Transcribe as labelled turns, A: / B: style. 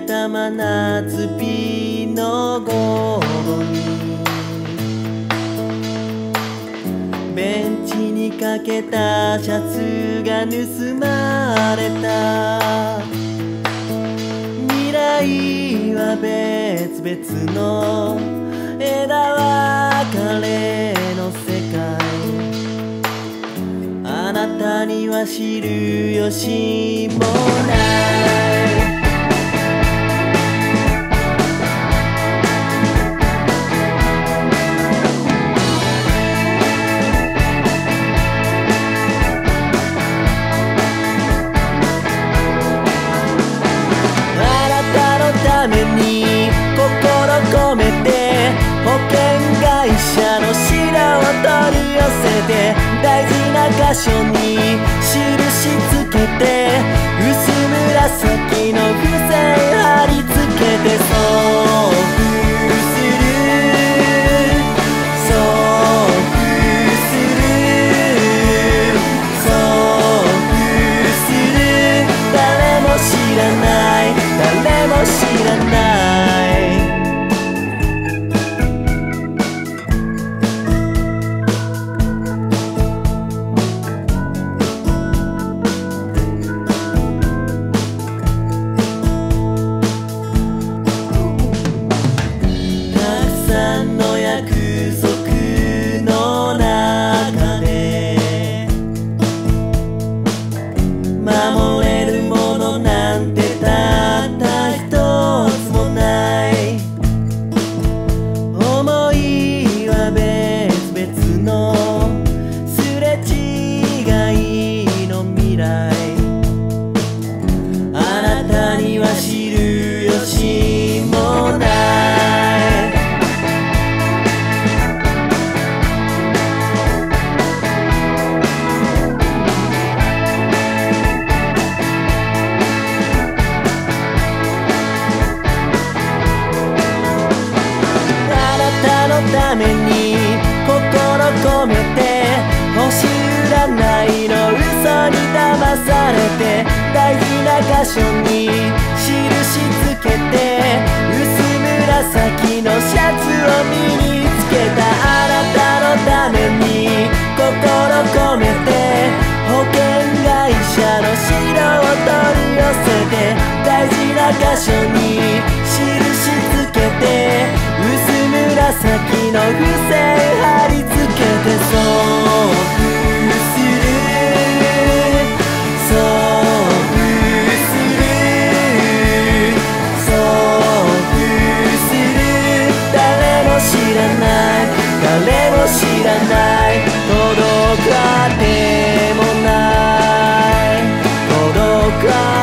A: れた真夏日の午後にベンチにかけたシャツが盗まれた。未来は別々の枝分かれの世界。あなたには知る由もない。取り寄せて大事な箇所に印つけて薄紫の風ために心込めて星占いの嘘に騙されて大事な箇所に印つけて薄紫のシャツを身につけたあなたのために心込めて保険会社の白を取り寄せて大事な箇所に God.